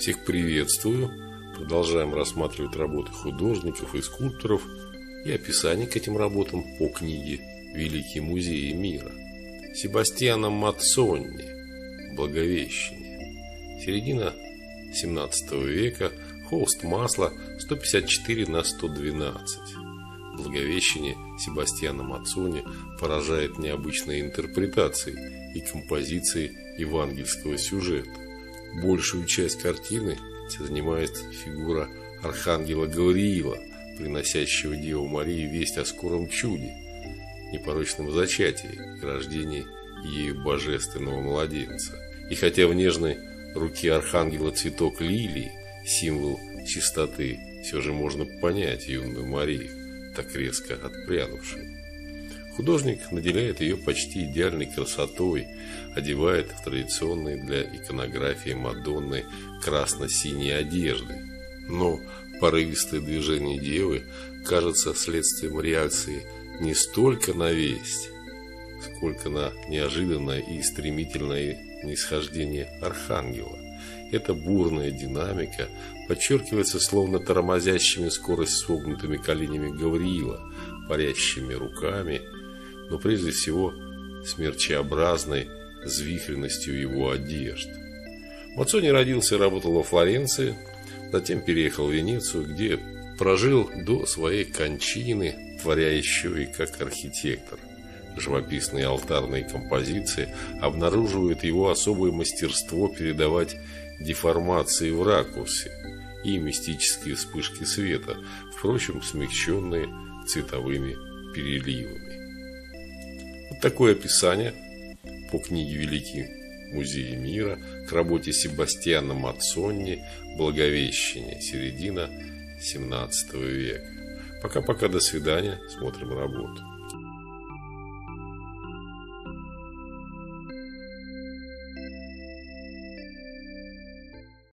Всех приветствую. Продолжаем рассматривать работы художников и скульпторов и описание к этим работам по книге «Великие музеи мира». Себастьяна Мацонни «Благовещение». Середина 17 века. Холст масла 154 на 112. Благовещение Себастьяна Мацони поражает необычной интерпретацией и композицией евангельского сюжета. Большую часть картины занимает фигура архангела Гавриила, приносящего Деву Марии весть о скором чуде, непорочном зачатии и рождении ею божественного младенца. И хотя в нежной руке архангела цветок лилии, символ чистоты, все же можно понять юную Марию, так резко отпрянувшую. Художник наделяет ее почти идеальной красотой, одевает в традиционные для иконографии Мадонны красно-синие одежды. Но порывистое движение девы кажется следствием реакции не столько на весть, сколько на неожиданное и стремительное нисхождение архангела. Эта бурная динамика подчеркивается словно тормозящими скорость согнутыми коленями Гавриила, парящими руками, но прежде всего смерчеобразной звихренностью его одежд. Мацони родился и работал во Флоренции, затем переехал в Венецию, где прожил до своей кончины, творя еще и как архитектор. Живописные алтарные композиции обнаруживают его особое мастерство передавать деформации в ракурсе и мистические вспышки света, впрочем, смягченные цветовыми переливами. Такое описание по книге «Великий музей мира» к работе Себастьяна Мацонни «Благовещение. Середина 17 века». Пока-пока, до свидания. Смотрим работу.